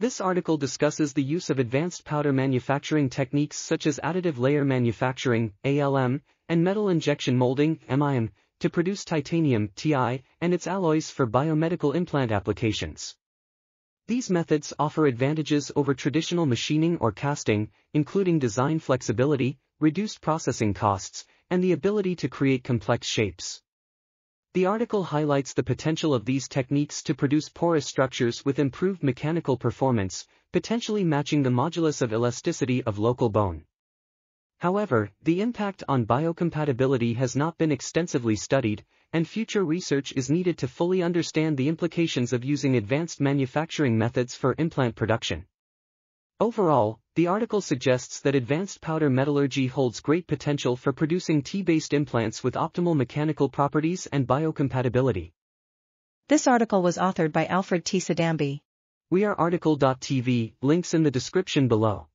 This article discusses the use of advanced powder manufacturing techniques such as additive layer manufacturing, ALM, and metal injection molding, MIM, to produce titanium, TI, and its alloys for biomedical implant applications. These methods offer advantages over traditional machining or casting, including design flexibility, reduced processing costs, and the ability to create complex shapes. The article highlights the potential of these techniques to produce porous structures with improved mechanical performance, potentially matching the modulus of elasticity of local bone. However, the impact on biocompatibility has not been extensively studied, and future research is needed to fully understand the implications of using advanced manufacturing methods for implant production. Overall, the article suggests that advanced powder metallurgy holds great potential for producing T-based implants with optimal mechanical properties and biocompatibility. This article was authored by Alfred T. Sidambe. We are RTCL.TV, links in the description below.